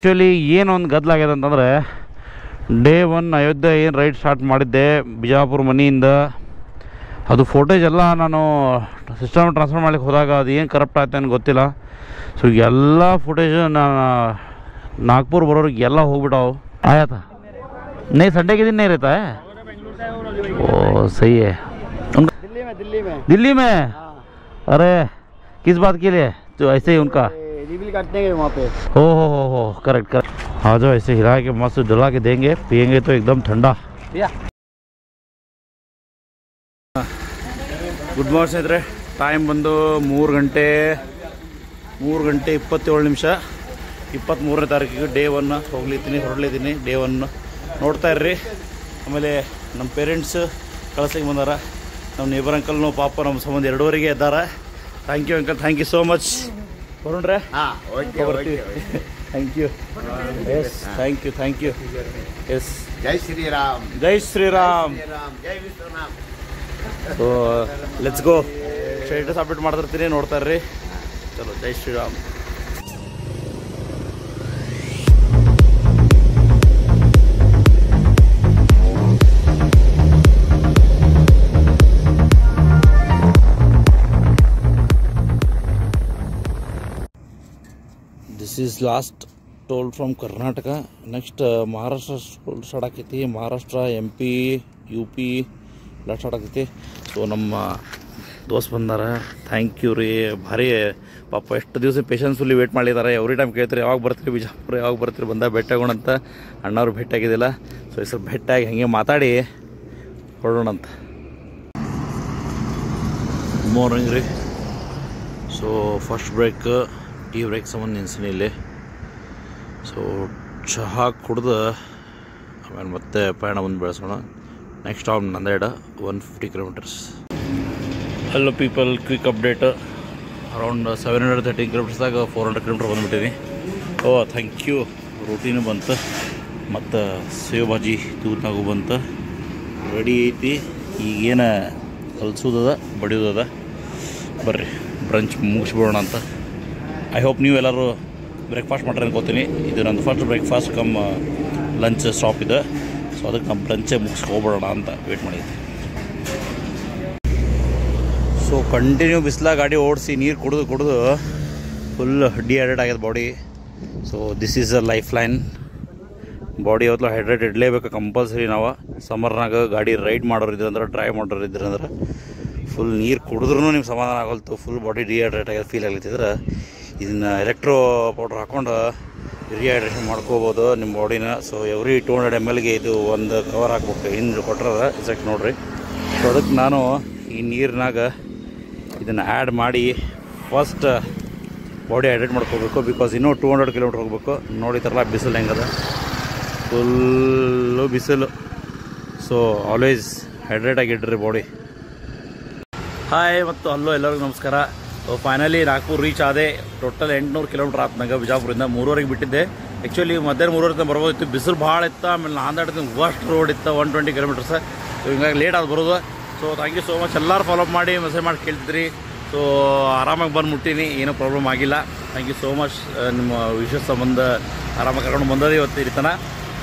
Actually ಏನೊಂದು ಗದ್ದಲಾಗ್ಯದ ಅಂತಂದರೆ day one Ayodhya ಏನು ರೈಡ್ ಸ್ಟಾರ್ಟ್ ಮಾಡಿದ್ದೆ ಬಿಜಾಪುರ ಮನೆಯಿಂದ. ಅದು ಫೋಟೇಜ್ ಎಲ್ಲ ನಾನು ಸಿಸ್ಟಮ್ ಟ್ರಾನ್ಸ್ಫರ್ ಮಾಡ್ಲಿಕ್ಕೆ ಹೋದಾಗ ಅದು ಏನು ಕರಪ್ಟ್ ಆಯ್ತು ಅಂತ ಗೊತ್ತಿಲ್ಲ. ಸೊ ಎಲ್ಲ ಫೋಟೇಜ್ ನಾನು ನಾಗ್ಪುರ್ ಬರೋರಿಗೆ ಎಲ್ಲ ಹೋಗ್ಬಿಟ್ಟಾವು. ಆಯ್ತ? ನೀ ಸಂಡೆಗೆ ದಿನ ಇರೈತಾ ಓ ಸಹಿಯೇ ದಿಲ್ಲಿ ಮೇ ದಿಲ್ಲಿ ಮೇ ಅರೆ ಕಿಸ್ ಬಾತ್ ಕೇಳಿ ಐಸೆ ಉನ್ಕಾ. में हाँ अरे किस बात के लिए तो ऐसे ही उनका रिबिल काटने गए वहाँ पे हो हो हो हो करेक्ट करेक्ट आ जाओ ऐसे हिला के मस्त डला के देंगे पियेंगे तो एकदम ठंडा भैया ಗುಡ್ ಮಾರ್ನಿಂಗ್ ಸ್ನೇಹಿತರೆ ಟೈಮ್ ಬಂದು ಮೂರು ಗಂಟೆ ಮೂರು ಗಂಟೆ ಇಪ್ಪತ್ತೇಳು ನಿಮಿಷ ಇಪ್ಪತ್ತ್ಮೂರನೇ ತಾರೀಕಿಗೆ ಡೇ ಒನ್ ಹೋಗ್ಲಿದ್ದೀನಿ ಹೊರಡ್ಲಿದ್ದೀನಿ ಡೇ ಒನ್ ನೋಡ್ತಾ ಇರ್ರಿ ಆಮೇಲೆ ನಮ್ಮ ಪೇರೆಂಟ್ಸ್ ಕಳ್ಸಕ್ಕೆ ಬಂದಾರ ನಮ್ಮ ನೇಬರ್ ಅಂಕಲ್ನು ಪಾಪ ನಮ್ಮ ಸಂಬಂಧ ಎರಡೂವರೆಗೆ ಇದ್ದಾರೆ thank you uncle thank you so much ವರುಣ್ರೆ ಬರ್ತೀವಿ thank you yes thank you thank you yes Jai Shri Ram Jai Shriram. So let's go status update ಮಾಡ್ತಿರ್ತೀನಿ ನೋಡ್ತಾರ್ರಿ. ಚಲೋ ಜೈ Shriram. This is last toll from Karnataka next Maharashtra toll start ಆಕೈತಿ. Maharashtra M P U P ಎಲ್ಲ start so ನಮ್ಮ ದೋಸ್ತ್ ಬಂದಾರ. Thank you ರೀ. ಭಾರಿ, ಪಾಪ ಎಷ್ಟು ದಿವಸ ಪೇಷನ್ಸ್ಫುಲ್ಲಿ ವೇಟ್ ಮಾಡಿದ್ದಾರೆ ಎವ್ರಿ ಟೈಮ್ ಕೇಳ್ತಾರೆ, ಯಾವಾಗ ಬರ್ತೀರಿ ಬಿಜಾಪುರ, ಯಾವಾಗ ಬರ್ತೀರಿ ಬಂದ ಭೇಟಿಯಾಗೋಣ ಅಂತ. ಅಣ್ಣವ್ರು ಭೇಟಿಯಾಗಿದ್ದಿಲ್ಲ ಸೊ ಈ ಸ್ವಲ್ಪ ಭೇಟಿಯಾಗಿ ಹಾಗೆ ಮಾತಾಡಿ ಹೊರಡೋಣ ಅಂತ. ಮಾರ್ನಿಂಗ್ ರೀ. So first break tea break ಸಂಬಂಧ ನಿನ್ಸಿನಿ ಇಲ್ಲಿ. ಸೊ ಚಹಾ ಕುಡ್ದು ಆಮೇಲೆ ಮತ್ತೆ ಪಯಣ ಬಂದು ಬೆಳೆಸೋಣ next stop Nanded one fifty kilometres hello people quick update around seven hundred thirty ಕಿಲೋಮೀಟರ್ಸ್ದಾಗ four hundred kilometre ಬಂದುಬಿಟ್ಟಿನಿ ಓ ಥ್ಯಾಂಕ್ ಯು ರೋಟಿನೂ ಬಂತು. ಮತ್ತು ಸೇವ್ ಭಾಜಿ ತೂತ್ನಾಗೂ ಬಂತು. ರೆಡಿ ಐತಿ. ಈಗೇನು ಕಲ್ಸೋದದ ಬಡಿಯೋದದ. ಬರ್ರಿ ಬ್ರಂಚ್ ಮುಗಿಸ್ಬಿಡೋಣ ಅಂತ. ಐ ಹೋಪ್ ನೀವು ಎಲ್ಲರೂ ಬ್ರೇಕ್ಫಾಸ್ಟ್ ಮಾಡ್ರಿ ಅನ್ಕೋತೀನಿ. ಇದು ನಂದು first breakfast cum lunch stop ಇದೆ. ಸೊ ಅದಕ್ಕೆ ನಮ್ಮ ಲಂಚೇ ಮುಗಿಸ್ಕೊಬಿಡೋಣ ಅಂತ ವೇಟ್ ಮಾಡಿದ್ದೆ ಸೊ ಕಂಟಿನ್ಯೂ ಬಿಸಿಲಾಗ ಗಾಡಿ ಓಡಿಸಿ, ನೀರು ಕುಡಿದು ಕುಡಿದು ಫುಲ್ ಡಿಹೈಡ್ರೇಟ್ ಆಗ್ಯದ body so this is a lifeline body ಯಾವತ್ತೂ ಹೈಡ್ರೇಟ್ ಇಡಲೇಬೇಕು ಕಂಪಲ್ಸರಿ ನಾವು. ಸಮ್ಮರ್ನಾಗ ಗಾಡಿ ರೈಡ್ ಮಾಡೋರು ಇದ್ರಂದ್ರೆ ಡ್ರೈವ್ ಮಾಡೋರು ಇದ್ರಂದ್ರೆ ಫುಲ್ ನೀರು ಕುಡಿದ್ರೂ ನಿಮ್ಗೆ ಸಮಾಧಾನ ಆಗೋಲ್ತು ಫುಲ್ ಬಾಡಿ ಡಿಹೈಡ್ರೇಟ್ ಆಗ್ಯದ ಫೀಲ್ ಆಗ್ಲಿತ್ತಿದ್ರೆ. ಇದನ್ನು ಎಲೆಕ್ಟ್ರೋ ಪೌಡ್ರ್ ಹಾಕೊಂಡು ರಿಹೈಡ್ರೇಷನ್ ಮಾಡ್ಕೋಬೋದು ನಿಮ್ಮ ಬಾಡಿನ so every two hundred M ಎಲ್ಗೆ ಇದು ಒಂದು ಕವರ್ ಹಾಕ್ಬೇಕು ಹಿಂದೆ ಕೊಟ್ಟರದ ಎಕ್ಸಾಕ್ಟ್ ನೋಡಿರಿ. ಸೊ ಅದಕ್ಕೆ ನಾನು ಈ ನೀರಿನಾಗ ಇದನ್ನು ಆ್ಯಡ್ ಮಾಡಿ ಫಸ್ಟ್ ಬಾಡಿ ಹೈಡ್ರೇಟ್ ಮಾಡ್ಕೋಬೇಕು ಬಿಕಾಸ್ ಇನ್ನೂ ಟೂ ಹಂಡ್ರೆಡ್ ಕಿಲೋಮೀಟ್ರ್ ಹೋಗಬೇಕು. ನೋಡಿತಾರಲ್ಲ ಬಿಸಿಲು ಹೆಂಗದ? ಫುಲ್ಲು ಬಿಸಿಲು. ಸೊ ಆಲ್ವೇಸ್ ಹೈಡ್ರೇಟ್ ಆಗಿಡ್ರಿ ಬಾಡಿ ಹಾಯ್ ಮತ್ತು ಅಲ್ಲೋ ಎಲ್ಲರಿಗೂ ನಮಸ್ಕಾರ. ಸೊ ಫೈನಲಿ ನಾಗ್ಪುರ್ ರೀಚ್ ಆದೆ ಟೋಟಲ್ ಎಂಟುನೂರು ಕಿಲೋಮೀಟ್ರ್ ಆತು ನಂಗೆ ಬಿಜಾಪುರಿಂದ ಮೂರುವರೆಗೆ ಬಿಟ್ಟಿದ್ದೆ. ಆ್ಯಕ್ಚುಲಿ ಮಧ್ಯಾಹ್ನ ಮೂರುವರೆ ಬರ್ಬೋದಿತ್ತು ಬಿಸಿಲು ಭಾಳ ಇತ್ತು, ಆಮೇಲೆ ನಾಂದಾಡ್ತೀನಿ ವರ್ಸ್ಟ್ ರೋಡ್ ಇತ್ತು ಒನ್ ಟ್ವೆಂಟಿ ಕಿಲೋಮೀಟರ್ಸ್ ಸೊ. ಹಿಂಗಾಗಿ ಲೇಟ್ ಆಗಿ ಬರೋದು. So thank you so much ಎಲ್ಲರೂ ಫಾಲೋ ಮಾಡಿ ಮೆಸೇಜ್ ಮಾಡಿ ಕೇಳ್ತಿದ್ರಿ. ಸೊ ಆರಾಮಾಗಿ ಬಂದು ಮುಟ್ಟೀನಿ ಏನೂ ಪ್ರಾಬ್ಲಮ್ ಆಗಿಲ್ಲ. ಥ್ಯಾಂಕ್ ಯು ಸೋ ಮಚ್ ನಿಮ್ಮ ವಿಶೇಷ ಸಂಬಂಧ ಆರಾಮಾಗಿ ಕರ್ಕೊಂಡು ಬಂದದೆ ಇವತ್ತು ಇರ್ತಾನ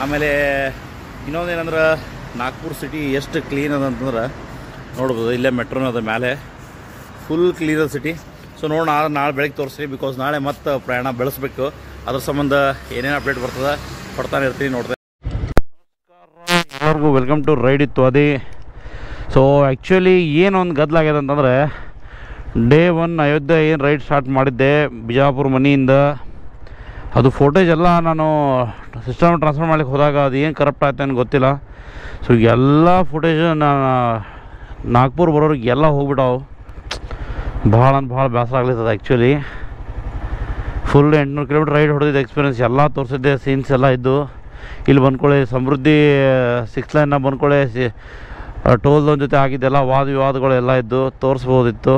ಆಮೇಲೆ, ಇನ್ನೊಂದೇನಂದ್ರೆ, ನಾಗ್ಪುರ್ ಸಿಟಿ ಎಷ್ಟು ಕ್ಲೀನ್ ಅದ ಅಂತಂದ್ರೆ, ನೋಡ್ಬೋದು, ಇಲ್ಲೇ ಮೆಟ್ರೋನ ಅದ ಮೇಲೆ. ಫುಲ್ ಕ್ಲೀನ್ ಅದ ಸಿಟಿ ಸೊ ನೋಡೋಣ ನಾಳೆ ಬೆಳಗ್ಗೆ ತೋರಿಸ್ರಿ ಬಿಕಾಸ್ ನಾಳೆ ಮತ್ತೆ ಪ್ರಯಾಣ ಬೆಳೆಸ್ಬೇಕು. ಅದ್ರ ಸಂಬಂಧ ಏನೇನು ಅಪ್ಡೇಟ್ ಬರ್ತದೆ ಕೊಡ್ತಾನೆ ಇರ್ತೀನಿ ನೋಡ್ತಾ ಎಲ್ಲರಿಗೂ ವೆಲ್ಕಮ್ ಟು ರೈಡ್ ಇತ್ತು ಅದೇ ಸೊ ಆ್ಯಕ್ಚುಲಿ ಏನು ಒಂದು ಗದ್ದಲಾಗ್ಯದ ಅಂತಂದರೆ ಡೇ ಒನ್ ಅಯೋಧ್ಯೆ ಏನು ರೈಡ್ ಸ್ಟಾರ್ಟ್ ಮಾಡಿದ್ದೆ ಬಿಜಾಪುರ ಮನೆಯಿಂದ. ಅದು ಫೋಟೇಜ್ ಎಲ್ಲ ನಾನು ಸಿಸ್ಟಮ್ ಟ್ರಾನ್ಸ್ಫರ್ ಮಾಡ್ಲಿಕ್ಕೆ ಹೋದಾಗ ಅದು ಏನು ಕರಪ್ಟ್ ಆಯ್ತು ಅಂತ ಗೊತ್ತಿಲ್ಲ. ಸೊ ಎಲ್ಲ ಫೋಟೇಜ್ ನಾನು ನಾಗ್ಪುರ್ ಬರೋರಿಗೆ ಎಲ್ಲ ಹೋಗ್ಬಿಟ್ಟಾವು. ಭಾಳ ಅಂದ್ರೆ ಭಾಳ ಬೇಸರ ಆಗ್ಲಿತ್ತದ ಆ್ಯಕ್ಚುಲಿ ಫುಲ್ ಎಂಟುನೂರು ಕಿಲೋಮೀಟ್ರ್ ರೈಡ್ ಹೊಡೆದಿದ್ದು ಎಕ್ಸ್ಪೀರಿಯನ್ಸ್ ಎಲ್ಲ ತೋರಿಸಿದ್ದೆ ಸೀನ್ಸ್ ಎಲ್ಲ ಇದ್ದು. ಇಲ್ಲಿ ಬಂದ್ಕೊಳ್ಳಿ, ಸಮೃದ್ಧಿ ಸಿಕ್ಸ್ ಲೈನ್ನ ಬಂದ್ಕೊಳ್ಳಿ, ಸಿ ಟೋಲ್ದೊಂದು ಜೊತೆ ಆಗಿದ್ದೆಲ್ಲ ವಾದ ವಿವಾದಗಳು ಎಲ್ಲ ಇದ್ದು, ತೋರಿಸ್ಬೋದಿತ್ತು.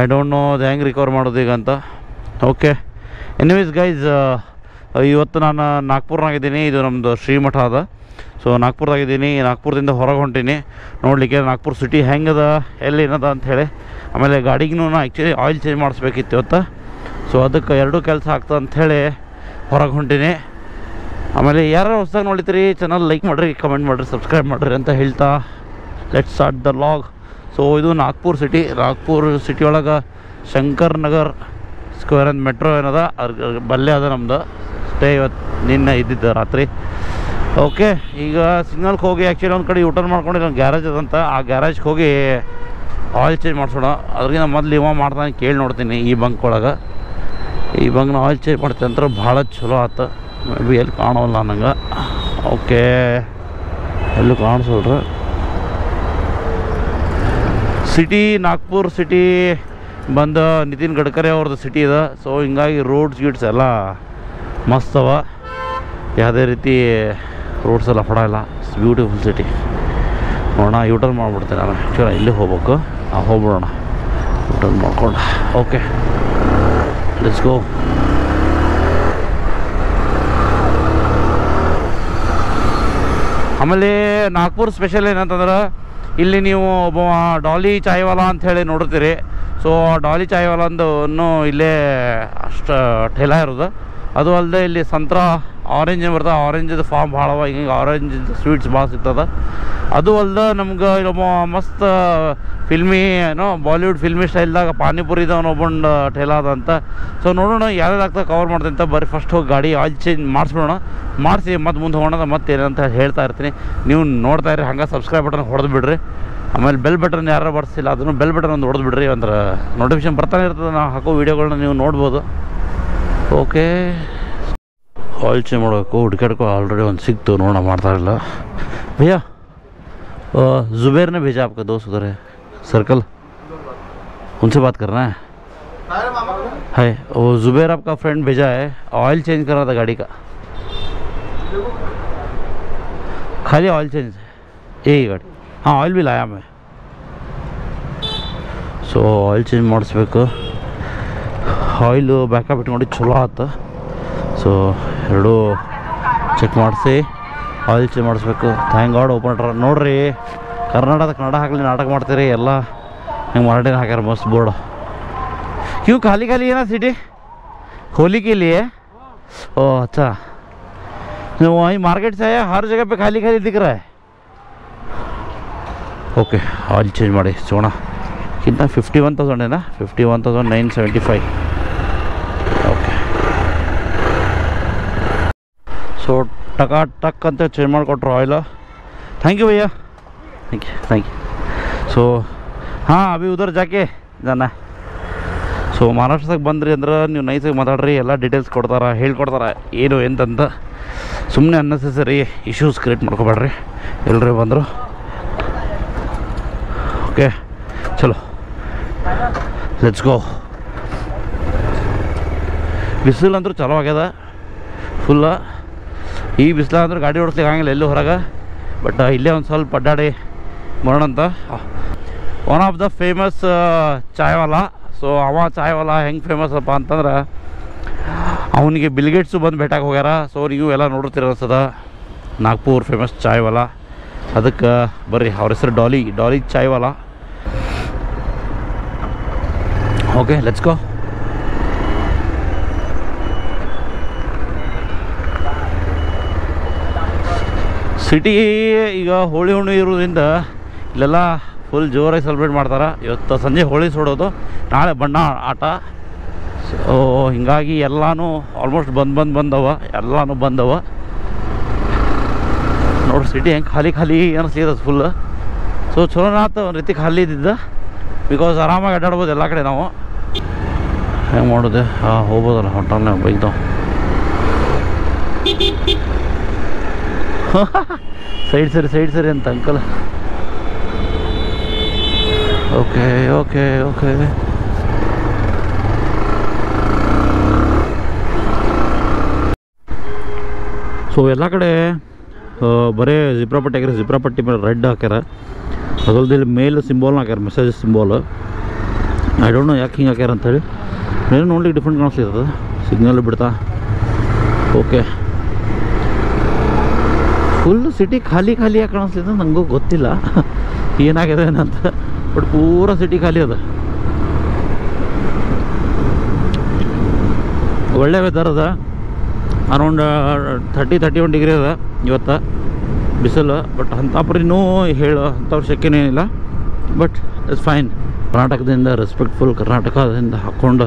ಐ ಡೋಂಟ್ ನೋ ಅದು ಹೆಂಗೆ ರಿಕವರ್ ಮಾಡೋದು ಈಗ ಅಂತ. ಓಕೆ ಎನಿವೇಸ್ ಗೈಸ್ ಇವತ್ತು ನಾನು ನಾಗ್ಪುರ್ನಾಗಿದ್ದೀನಿ ಇದು ನಮ್ಮದು ಶ್ರೀಮಠ ಅದ. ಸೊ ನಾಗ್ಪುರದಾಗಿದ್ದೀನಿ ನಾಗ್ಪುರದಿಂದ ಹೊರಗೆ ಹೊಂಟೀನಿ. ನೋಡಲಿಕ್ಕೆ ನಾಗ್ಪುರ ಸಿಟಿ ಹೆಂಗದ, ಎಲ್ಲಿ ಏನದ ಅಂತ ಹೇಳಿ. ಆಮೇಲೆ ಗಾಡಿಗೂ ಆ್ಯಕ್ಚುಲಿ ಆಯಿಲ್ ಚೇಂಜ್ ಮಾಡಿಸ್ಬೇಕಿತ್ತು ಇವತ್ತು. ಸೊ ಅದಕ್ಕೆ ಎರಡೂ ಕೆಲಸ ಆಗ್ತದೆ ಅಂಥೇಳಿ ಹೊರಗೆ ಹೊಂಟೀನಿ. ಆಮೇಲೆ ಯಾರು ಹೊಸ್ದಾಗಿ ನೋಡಿದ್ರಿ ಚೆನ್ನಾಗಿ ಲೈಕ್ ಮಾಡಿರಿ ಕಮೆಂಟ್ ಮಾಡಿರಿ ಸಬ್ಸ್ಕ್ರೈಬ್ ಮಾಡಿರಿ ಅಂತ ಹೇಳ್ತಾ let start the log so ಇದು ನಾಗ್ಪುರ್ ಸಿಟಿ ನಾಗ್ಪುರ್ ಸಿಟಿ ಒಳಗೆ ಶಂಕರ್ ನಗರ್ ಸ್ಕ್ವೇರ್ ಅಂತ ಮೆಟ್ರೋ ಏನದ ಅದ್ರ ಬಲ್ಲೆ ಅದ ನಮ್ಮದು ಸ್ಟೇ ಇವತ್ತು ನಿನ್ನೆ ಇದ್ದಿದ್ದು ರಾತ್ರಿ. ಓಕೆ, ಈಗ ಸಿಗ್ನಲ್ಗೆ ಹೋಗಿ ಆ್ಯಕ್ಚುಲಿ ಒಂದು ಕಡೆ ಯೂಟರ್ನ್ ಮಾಡ್ಕೊಂಡು ಒಂದು ಗ್ಯಾರೇಜ್ ಅದಂತ, ಆ ಗ್ಯಾರೇಜ್ಗೆ ಹೋಗಿ ಆಯಿಲ್ ಚೇಂಜ್ ಮಾಡಿಸೋಣ. ಅದ್ರಿಗಿಂತ ಮೊದಲು ಇವ ಮಾಡ್ತಾನೆ ಕೇಳಿ ನೋಡ್ತೀನಿ ಈ ಬಂಕ್ ಒಳಗೆ. ಈ ಬಂಕ್ನ ಆಯಿಲ್ ಚೇಂಜ್ ಮಾಡ್ತೀನಿ ಅಂದ್ರೆ ಭಾಳ ಚಲೋ ಆಯ್ತು ಮೇ ಬಿ ಎಲ್ಲಿ ಕಾಣೋಲ್ಲ ನಂಗೆ ಓಕೆ, ಎಲ್ಲೂ ಕಾಣಿಸೋಲ್ರಿ? ಸಿಟಿ ನಾಗ್ಪುರ್ ಸಿಟಿ ಬಂದು ನಿತಿನ್ ಗಡ್ಕರಿ ಅವ್ರದ್ದು ಸಿಟಿ ಇದೆ ಸೊ ಹಿಂಗಾಗಿ ರೋಡ್ಸ್ ಗೀಡ್ಸ್ ಎಲ್ಲ ಮಸ್ತವ ಯಾವುದೇ ರೀತಿ ರೋಡ್ಸ್ ಎಲ್ಲ ಫಡ ಇಲ್ಲ. ಇಟ್ಸ್ ಬ್ಯೂಟಿಫುಲ್ ಸಿಟಿ ನೋಡೋಣ ಯೂಟರ್ನ್ ಮಾಡಿಬಿಡ್ತೀನಿ ನಾನು. ಆ್ಯಕ್ಚುಲಿ ಇಲ್ಲಿ ಹೋಗ್ಬೇಕು. ನಾವು ಹೋಗ್ಬಿಡೋಣ. ಯೂಟರ್ನ್ ಮಾಡ್ಕೊಂಡು. ಓಕೆ ಲೆಟ್ಸ್ ಗೋ ಆಮೇಲೆ ನಾಗ್ಪುರ್ ಸ್ಪೆಷಲ್ ಏನಂತಂದ್ರೆ, ಇಲ್ಲಿ ನೀವು ಒಬ್ಬ ಡಾಲಿ ಚಾಯ್ವಾಲ ಅಂತ ಹೇಳಿ ನೋಡ್ತೀರಿ ಸೊ ಡಾಲಿ ಚಾಯ್ವಾಲ ಅಂದು ಇಲ್ಲೇ ಅಷ್ಟು ಠೇಲ ಇರೋದು. ಅದು ಅಲ್ಲದೆ ಇಲ್ಲಿ ಸಂತ್ರ ಆರೆಂಜ್ ಬರ್ತದೆ ಆರೆಂಜದ ಫಾರ್ಮ್ ಭಾಳ ಅವ ಹಿಂಗೆ ಆರೆಂಜ್ ಸ್ವೀಟ್ಸ್ ಭಾಳ ಸಿಗ್ತದೆ. ಅದು ಅಲ್ಲದೆ ನಮ್ಗೆ ಇಲ್ಲೊಬ್ಬ ಮಸ್ತ್ ಫಿಲ್ಮಿ ಏನೋ ಬಾಲಿವುಡ್ ಫಿಲ್ಮಿ ಸ್ಟೈಲ್ದಾಗ ಪಾನಿಪುರಿದವನು ಒಬ್ಬಂದು ಠೇಲಾದ ಅಂತ. ಸೊ ನೋಡೋಣ ಯಾವ್ಯಾವ್ದು ಆಗ್ತದೆ ಕವರ್ ಮಾಡ್ತೀನಿ ಅಂತ. ಬರೀ ಫಸ್ಟ್ ಹೋಗಿ ಗಾಡಿ ಆಯಿಲ್ ಚೇಂಜ್ ಮಾಡಿಸ್ಬಿಡೋಣ. ಮಾಡಿಸಿ, ಮತ್ತೆ ಮುಂದೆ ಹೋಗೋಣ, ಮತ್ತೆ ಏನಂತ ಹೇಳ್ತಾ ಇರ್ತೀನಿ. ನೀವು ನೋಡ್ತಾ ಇರಿ ಹಂಗೆ ಸಬ್ಸ್ಕ್ರೈಬ್ ಬಟನ್ ಹೊಡೆದು ಬಿಡ್ರಿ. ಆಮೇಲೆ ಬೆಲ್ ಬಟನ್ ಯಾರು ಬರ್ಸಿಲ್ಲ, ಅದನ್ನು ಬೆಲ್ ಬಟನ್ ಒಂದು ಹೊಡೆದು ಬಿಡ್ರಿ. ಅಂದ್ರೆ ನೋಟಿಫಿಕೇಶನ್ ಬರ್ತಾನೆ ಇರ್ತದೆ, ನಾವು ಹಾಕೋ ವೀಡಿಯೋಗಳನ್ನ ನೀವು ನೋಡ್ಬೋದು. ಓಕೆ ಆಯಿಲ್ ಚೇಂಜ್ ಮಾಡಬೇಕು ಹುಡ್ಕಾಡ್ಕೊ ಆಲ್ರೆಡಿ ಒಂದು ಸಿಕ್ತು ನೋಡೋಣ ಮಾಡ್ತಾ ಇಲ್ಲ ಭಯ್ಯ अ, जुबैर ने भेजा आपका दोस्त उधर है सर्कल उनसे बात करना है है वो जुबैर आपका फ्रेंड भेजा है ऑयल चेंज करना था गाड़ी का खाली ऑयल चेंज यही गाड़ी हाँ ऑयल भी लाया मैं ಸೊ ಆಯಿಲ್ ಚೇಂಜ್ ಮಾಡಿಸ್ಬೇಕು ಆಯಿಲು ಬ್ಯಾಕಪ್ ಇಟ್ಕೊಂಡು ಚಲೋ ಆತ ಸೊ ಎರಡೂ ಚೆಕ್ ಮಾಡಿಸಿ ಆಯಿಲ್ ಚೇಂಜ್ ಮಾಡಿಸ್ಬೇಕು ಥ್ಯಾಂಕ್ ಗಾಡ್ ಓಪನ್ ಟ್ರ ನೋಡ್ರಿ ಕರ್ನಾಟಕದ ಕನ್ನಡ ಹಾಕ್ಲಿ ನಾಟಕ ಮಾಡ್ತೀರಿ ಎಲ್ಲ ಹೆಂಗೆ ಮರಾಠಿನ ಹಾಕ್ಯಾರ ಮಸ್ತ್ ಬೋರ್ಡ್ क्यों खाली खाली है ना सिटी होली के लिए ओ अच्छा जो वहीं मार्केट से आया हर जगह पे खाली खाली दिख रहा है ओके ऑयल चेंज ಮಾಡಿ ಸೋಣ कितना फिफ्टी वन थाउजेंड है ना fifty one thousand nine seventy five so ಟಕ ಟಕ್ ಅಂತ ಚೇಂಜ್ ಮಾಡಿಕೊಟ್ರು oil thank you bhaiya thank you thank you so ಹಾಂ ಅಭಿ ಉದರ್ ಜಾಕೆ ಜನ ಸೊ ಮಹಾರಾಷ್ಟ್ರದಾಗ ಬಂದ್ರಿ ಅಂದ್ರೆ ನೀವು ನೈಸಾಗಿ ಮಾತಾಡ್ರಿ ಎಲ್ಲ ಡೀಟೇಲ್ಸ್ ಕೊಡ್ತಾರೆ ಹೇಳ್ಕೊಡ್ತಾರೆ ಏನು ಎಂತಂತ ಸುಮ್ಮನೆ ಅನ್ನೆಸೆಸರಿ ಇಶ್ಯೂಸ್ ಕ್ರಿಯೇಟ್ ಮಾಡ್ಕೊಬೇಡ್ರಿ ಎಲ್ಲರೂ ಬಂದರು ಓಕೆ ಚಲೋ ಲೆಟ್ಸ್ ಗೋ ಬಿಸಿಲು ಚಲೋ ಆಗ್ಯದ ಫುಲ್ಲ ಈ ಬಿಸಿಲ ಅಂದ್ರೆ ಗಾಡಿ ಓಡಿಸ್ಲಿಕ್ಕೆ ಆಗಂಗಿಲ್ಲ ಎಲ್ಲೂ ಹೊರಗೆ. ಬಟ್ ಇಲ್ಲೇ ಒಂದು ಸ್ವಲ್ಪ ಅಡ್ಡಾಡಿ ಬರೋಣಂತ one of the famous chaiwala so ಅವ ಚಾಯ್ವಾಲ ಹೆಂಗೆ ಫೇಮಸ್ ಅಪ್ಪ ಅಂತಂದ್ರೆ, ಅವನಿಗೆ ಬಿಲ್ಗೇಟ್ಸು ಬಂದು ಭೇಟಾಗಿ ಹೋಗ್ಯಾರ. ಸೊ ನೀವು ಎಲ್ಲ ನೋಡಿರ್ತೀರ ಅನ್ಸದ. ನಾಗ್ಪುರ್ ಫೇಮಸ್ ಚಾಯ್ವಾಲ ಅದಕ್ಕೆ ಬರ್ರಿ, ಅವ್ರ ಹೆಸರು Dolly Dolly chaiwala okay let's go city ಈಗ ಹೋಳಿ ಹುಣ್ಣು ಇರೋದ್ರಿಂದ ಇಲ್ಲೆಲ್ಲ ಫುಲ್ ಜೋರಾಗಿ ಸೆಲೆಬ್ರೇಟ್ ಮಾಡ್ತಾರೆ. ಇವತ್ತು ಸಂಜೆ ಹೋಳಿ ಸುಡೋದು, ನಾಳೆ ಬಣ್ಣ ಆಟ. ಸೊ ಹಿಂಗಾಗಿ ಎಲ್ಲನೂ ಆಲ್ಮೋಸ್ಟ್ ಬಂದು ಬಂದು ಬಂದವ, ಎಲ್ಲನೂ ಬಂದವ. ನೋಡಿ ಸಿಟಿ ಹೆಂಗೆ ಖಾಲಿ ಖಾಲಿ ಅನಿಸ್ಲಿದೆ ಫುಲ್ ಸೊ ಚಲೋ ಆತು ಒಂದು ರೀತಿ ಖಾಲಿ ಇದ್ದಿದ್ದ. ಬಿಕಾಸ್ ಆರಾಮಾಗಿ ಅಡ್ಡಾಡ್ಬೋದು ಎಲ್ಲ ಕಡೆ ನಾವು. ಹೆಂಗೆ ಮಾಡೋದು? ಹಾಂ ಹೋಗ್ಬೋದಲ್ಲ ಹೊಟ್ಟೆ ಬೈಕ್ದು ಸೈಡ್ ಸರಿ ಸೈಡ್ ಸರಿ ಅಂತ uncle okay okay okay so ಎಲ್ಲ ಕಡೆ ಬರೀ ಬರೇ ಜಿಪ್ರಾ ಪಟ್ಟಿ ಹಾಕ್ಯಾರ. ಜಿಬ್ರಾ ಮೇಲೆ ರೆಡ್ ಹಾಕ್ಯಾರ. ಅದಲ್ದೆ ಇಲ್ಲಿ ಮೇಲ್ ಸಿಂಬಾಲ್ನ ಹಾಕ್ಯಾರ message symbol I don't know ಯಾಕೆ ಹಿಂಗೆ ಹಾಕ್ಯಾರ ಅಂತೇಳಿ. ಏನೋ ನೋಡ್ಲಿಕ್ಕೆ ಡಿಫ್ರೆಂಟ್ ಕಾಣಿಸ್ತಿರ್ತದೆ ಸಿಗ್ನಲ್ ಬಿಡ್ತಾ? ಓಕೆ ಫುಲ್ ಸಿಟಿ ಖಾಲಿ ಖಾಲಿ ಯಾಕೆ ಕಾಣಿಸ್ಲಿದೆ ನನಗೂ ಗೊತ್ತಿಲ್ಲ. ಏನಾಗಿದೆ ಏನಂತ. ಬಟ್ ಪೂರ ಸಿಟಿ ಖಾಲಿ ಅದ. ಒಳ್ಳೆ ವೆದರ್ ಅದ. Around thirty thirty one degree ಅದ ಇವತ್ತು. ಬಿಸಿಲು ಬಟ್ ಅಂಥಪರಿನೂ ಹೇಳು ಅಂಥವ್ರ ಶಕ್ಯನೇನಿಲ್ಲ ಬಟ್ ಇಟ್ಸ್ ಫೈನ್ ಕರ್ನಾಟಕದಿಂದ ರೆಸ್ಪೆಕ್ಟ್ಫುಲ್ ಕರ್ನಾಟಕದಿಂದ ಹಾಕ್ಕೊಂಡು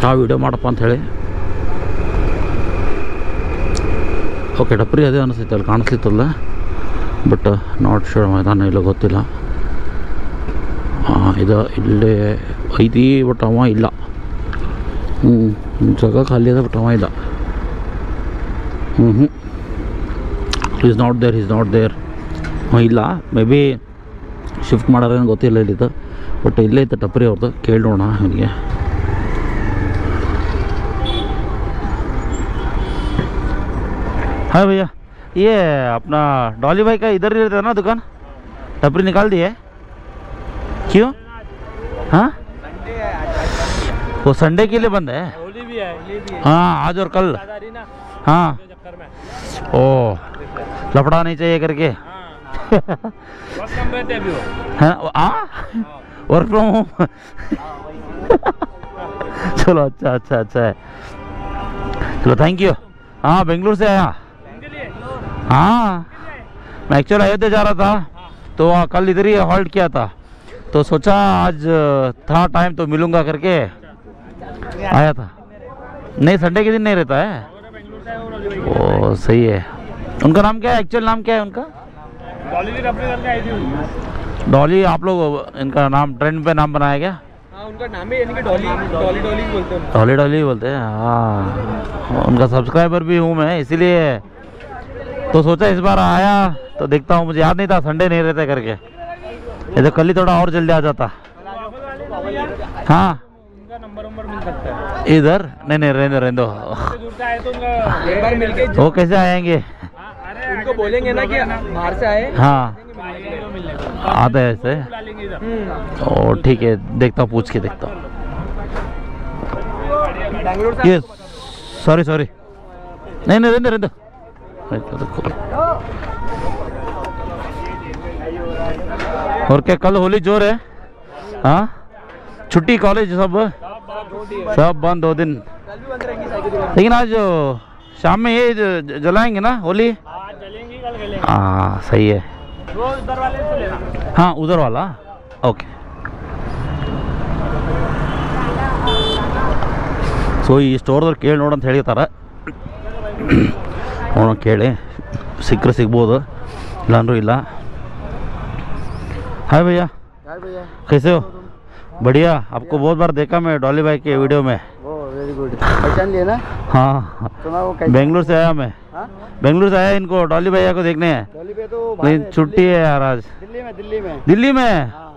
ಚಾ ವಿಡಿಯೋ ಮಾಡಪ್ಪ ಅಂತ ಹೇಳಿ ಓಕೆ ಡಪ್ರಿ ಅದೇ ಅನಿಸುತ್ತೆ, ಅಲ್ಲಿ ಕಾಣಿಸ್ಲಿತ್ತಲ್ಲ ಬಟ್ ನಾಟ್ ಶೋರ್ ಮೈದಾನ ಇಲ್ಲ, ಗೊತ್ತಿಲ್ಲ. ಇದು ಇಲ್ಲೇ ಐತಿ ಬಟ್ ಅವ ಇಲ್ಲ ಹ್ಞೂ ಜಾಗ ಖಾಲಿ ಅದ ಬಟ್ ಅವ ಇಲ್ಲ ಹ್ಞೂ ಹ್ಞೂ is not there is not there ಇಲ್ಲ ಮೇ ಬಿ ಶಿಫ್ಟ್ ಮಾಡೋರೇನು ಗೊತ್ತಿಲ್ಲ ಇಲ್ಲಿದ್ದು ಬಟ್ ಇಲ್ಲೇ ಐತೆ ಟಪ್ರಿ ಅವ್ರದ್ದು ಕೇಳೋಣ, ಅವನಿಗೆ. हाँ भैया ये अपना डॉली भाई का इधर ही रहता है ना दुकान? टपरी निकाल दिए क्यों? हाँ? वो संडे के लिए बंद है। है है। हाँ आज और कल। हाँ। ओ लफड़ा नहीं चाहिए करके। हाँ। है हाँ। वर्क फ्रॉम होम चलो अच्छा अच्छा अच्छा है। चलो थैंक यू हाँ बेंगलुरु से आया। हाँ। मैं एक्चुअली अयोध्या जा रहा था तो कल इधर ही हॉल्ट किया था। तो सोचा आज था टाइम तो मिलूँगा करके। आया था। नहीं संडे के दिन नहीं रहता है। ओ सही है। उनका नाम क्या है? एक्चुअल नाम क्या है उनका। डॉली आप लोग इनका नाम ट्रेंड पे नाम बनाया क्या हाँ उनका नाम ही यानी कि डॉली डॉली डॉली बोलते हैं डॉली डॉली बोलते हैं हाँ। उनका सब्सक्राइबर भी हूँ मैं इसीलिए तो सोचा इस बार आया तो देखता हूँ मुझे याद नहीं था संडे नहीं रहता करके। ये तो कल ही थोड़ा और जल्दी आ जाता। हाँ। इधर? नहीं नहीं रहने रहने दो। वो कैसे आएँगे? उनको बोलेंगे ना कि बाहर से आए। हाँ। आते हैं ऐसे। ओ ठीक है देखता हूँ पूछ के देखता हूँ। ये सॉरी सॉरी नहीं नहीं रहने रहने दो। और क्या कल होली जोर है हाँ छुट्टी कॉलेज सब सब बंद दो दिन कल भी बंद रहेंगी साइकिल दुकान लेकिन आज जो शाम में ये ज- ज- जलाएंगे ना होली आज चलेंगी कल चलेंगे हाँ सही है वो उधर वाले से लेना ಹಾಂ ಉದರ್ ವಾಲ ಓಕೆ ಸೊ ಈ ಸ್ಟೋರ್ದವ್ರು ಕೇಳಿ ನೋಡು ಅಂತ ಹೇಳಿರ್ತಾರೆ ನೋಡೋಣ ಕೇಳಿ ಸಿಕ್ಕರೆ ಸಿಗ್ಬೋದು ಇಲ್ಲಾಂದ್ರೂ ಇಲ್ಲ हाय भैया यार भैया कैसे हो बढ़िया आपको बहुत बार देखा मैं डॉली भाई के वीडियो में वो वेरी गुड पहचान लिए ना हाँ सुना वो कैसे बेंगलुरु से आया मैं हाँ बेंगलुरु से आया इनको डॉली भैया को देखने हैं दिल्ली पे तो बाहर लेकिन है, छुट्टी है यार आज दिल्ली में दिल्ली में दिल्ली में हाँ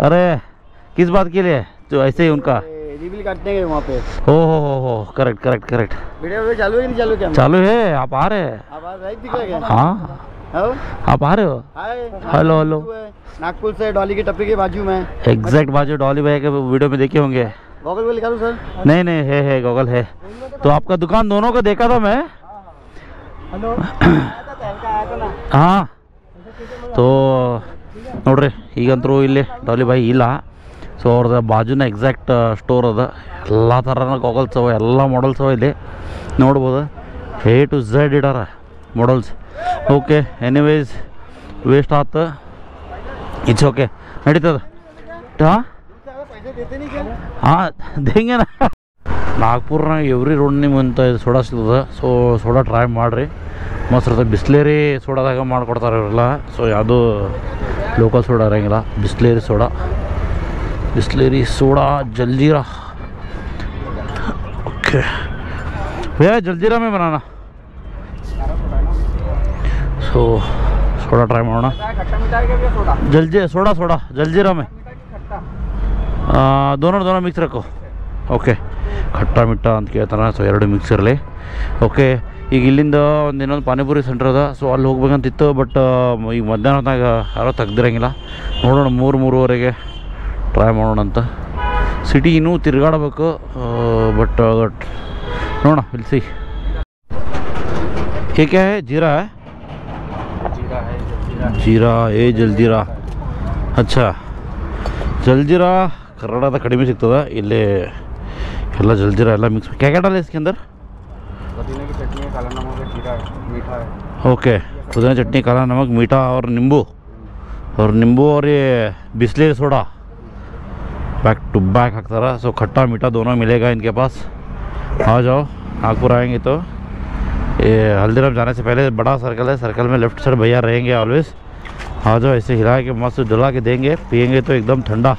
अरे किस बात के लिए जो ऐसे ही उनका रिबिल काटने गए वहाँ पे ओ हो हो हो correct correct correct video video चालू है कि नहीं चालू क्या चालू है आप आ रहे हैं आप आज राइट दिख रहे क्या हाँ हाँ आप आ रहे हो हाय हेलो, हेलो। नागपुर से डॉली की टपरी के बाजू में एग्जैक्ट बाजू डॉली भाई के वीडियो में देखे होंगे गॉगल वगल निकालू सर नहीं नहीं है है गॉगल है तो आपका दुकान दोनों को देखा था मैं हेलो ಹಾಂ ತೋ ನೋಡ್ರಿ ಈಗಂತರೂ ಇಲ್ಲಿ ಡಾಲಿ ಬಾಯಿ ಇಲ್ಲ ಸೊ ಅವ್ರದ ಬಾಜುನ ಎಕ್ಸಾಕ್ಟ್ ಸ್ಟೋರ್ ಅದ. ಎಲ್ಲ ಥರನ ಗೋಗಲ್ಸ್ ಅವ, ಎಲ್ಲ ಮಾಡಲ್ಸ್ ಅವ ಇಲ್ಲಿ. ನೋಡ್ಬೋದು. ಎ ಟು ಝೆಡ್ ಇಡಾರ ಮಾಡಲ್ಸ್ ಓಕೆ ಎನಿವೇಸ್ ವೇಸ್ಟ್ ಆತು. ಇಟ್ಸ್ ಓಕೆ ನಡೀತದ. ಹಾಂ? ಹೆಂಗೇನ ನಾಗ್ಪುರ್ನಾಗ ಎವ್ರಿ ರೋಡ್ ನಿಮ್ಮಂತ ಸೋಡಾ ಸಿಗ್ತದ. ಸೊ ಸೋಡಾ ಟ್ರೈ ಮಾಡಿರಿ. ಮಸ್ತ್ ಇರ್ತದೆ. ಬಿಸ್ಲೇರಿ ಸೋಡಾದಾಗ ಮಾಡಿಕೊಡ್ತಾರೆ ಇವರೆಲ್ಲ. ಸೊ ಯಾವುದೂ ಲೋಕಲ್ ಸೋಡಾ ಇರೋಂಗಿಲ್ಲ. Bisleri soda Bisleri soda jaljeera okay भैया जलजीरा में बनाना सो सोडा ट्राई ಮಾಡೋಣ खट्टा मीठा है क्या भैया सोडा जलजी सोडा सोडा जलजीरा में खट्टा ಆ, ದೋನೋ ದೋನೋ ಮಿಕ್ಸ್ ರಕ್ಕೋ ಓಕೆ ಖಟ್ಟ ಮಿಟ್ಟ ಅಂತ ಕೇಳ್ತಾನೆ ಸೊ ಎರಡು ಮಿಕ್ಸ್ ಇರಲಿ ಓಕೆ ಈಗ ಇಲ್ಲಿಂದ ಒಂದು ಇನ್ನೊಂದು ಪಾನಿಪುರಿ ಸೆಂಟ್ರ್ ಅದ ಸೊ ಅಲ್ಲಿ ಹೋಗ್ಬೇಕಂತಿತ್ತು ಬಟ್ ಈಗ ಮಧ್ಯಾಹ್ನ ಹೊತ್ನಾಗ ಯಾರೋ ತೆಗ್ದಿರಂಗಿಲ್ಲ ನೋಡೋಣ ಮೂರು ಮೂರುವರೆಗೆ ಟ್ರೈ ಮಾಡೋಣ ಅಂತ. ಸಿಟಿ ಇನ್ನೂ ತಿರುಗಾಡಬೇಕು ಬಟ್ ಬಟ್ ನೋಡೋಣ ವಿಲ್ಸಿ ಏಕೆ, ಜೀರಾ? ಜೀರಾ, ಏ, ಜಲ್ಜೀರಾ. ಅಚ್ಛಾ ಜಲ್ದಿರಾ ಕರ್ನಾಟಕದ ಕಡಿಮೆ ಸಿಗ್ತದೆ, ಇಲ್ಲಿ ಎಲ್ಲ ಜಲ್ಜೀರಾ ಎಲ್ಲ ಮಿಕ್ಸ್ ಕ್ಯಾಕೆಟಲ್ಲ ಇಸ್ಕೆಂದರ್? ಓಕೆ. ಪುದೀನ ಚಟ್ನಿ, ಕಾಲ ನಮಗೆ ಮೀಠಾ ಅವ್ರ ನಿಂಬು. ಅವ್ರ ನಿಂಬು ಅವ್ರಿ Bisleri soda. Back to back हाकतारा so खट्टा मीठा दोनों मिलेगा इनके पास। आ जाओ, नागपुर आएँगे तो। ये हल्दीराम जाने से पहले बड़ा सर्कल है। सर्कल में लेफ़्ट साइड भैया रहेंगे ऑलवेज आ जाओ, ऐसे हिला के मस्त डला के देंगे। पियेंगे तो एकदम ठंडा।